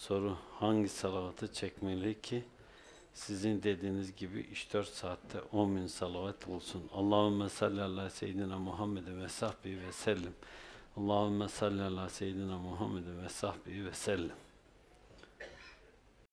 Soru hangi salavatı çekmeli ki sizin dediğiniz gibi 3-4 saatte 10 bin salavat olsun. Allahümme salli ala seyyidina Muhammedin ve sahbihi ve sellem. Allahümme salli ala seyyidina Muhammedin ve sahbihi ve sellem.